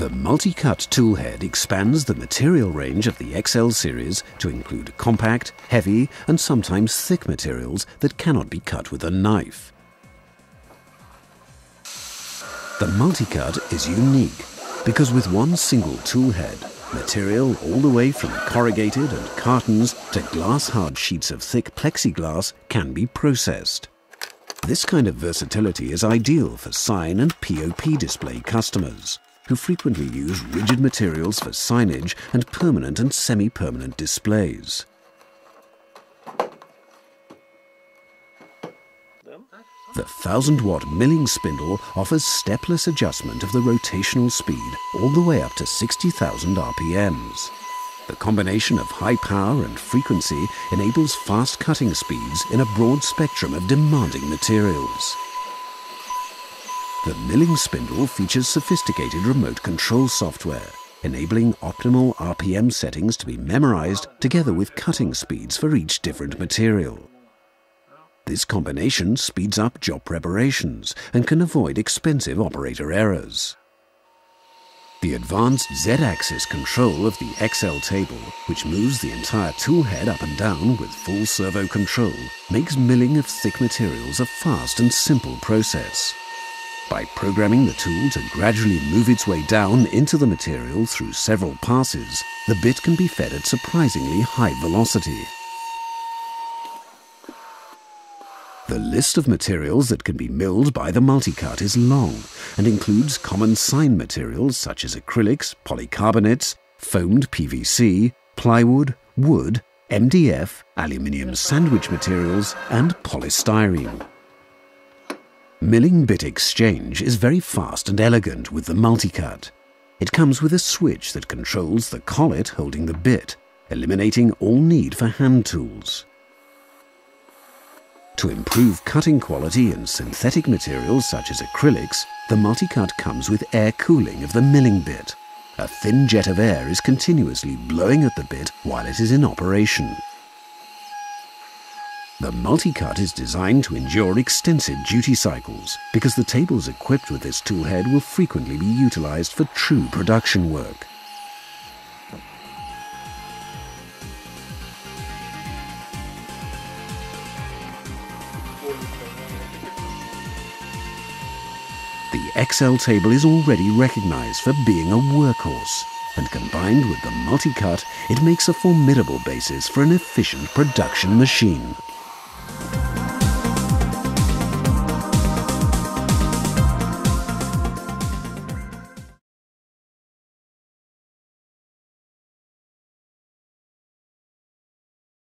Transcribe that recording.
The multi-cut toolhead expands the material range of the XL series to include compact, heavy and sometimes thick materials that cannot be cut with a knife. The multi-cut is unique because with one single toolhead, material all the way from corrugated and cartons to glass-hard sheets of thick plexiglass can be processed. This kind of versatility is ideal for sign and POP display customers who frequently use rigid materials for signage and permanent and semi-permanent displays. The 1000 watt milling spindle offers stepless adjustment of the rotational speed all the way up to 60,000 RPMs. The combination of high power and frequency enables fast cutting speeds in a broad spectrum of demanding materials. The milling spindle features sophisticated remote control software, enabling optimal RPM settings to be memorized together with cutting speeds for each different material. This combination speeds up job preparations and can avoid expensive operator errors. The advanced Z-axis control of the XL table, which moves the entire tool head up and down with full servo control, makes milling of thick materials a fast and simple process. By programming the tool to gradually move its way down into the material through several passes, the bit can be fed at surprisingly high velocity. The list of materials that can be milled by the multicut is long and includes common sign materials such as acrylics, polycarbonates, foamed PVC, plywood, wood, MDF, aluminium sandwich materials, and polystyrene. Milling bit exchange is very fast and elegant with the multicut. It comes with a switch that controls the collet holding the bit, eliminating all need for hand tools. To improve cutting quality in synthetic materials such as acrylics, the multicut comes with air cooling of the milling bit. A thin jet of air is continuously blowing at the bit while it is in operation. The multi-cut is designed to endure extensive duty cycles because the tables equipped with this toolhead will frequently be utilized for true production work. The XL table is already recognized for being a workhorse and combined with the multi-cut, it makes a formidable basis for an efficient production machine.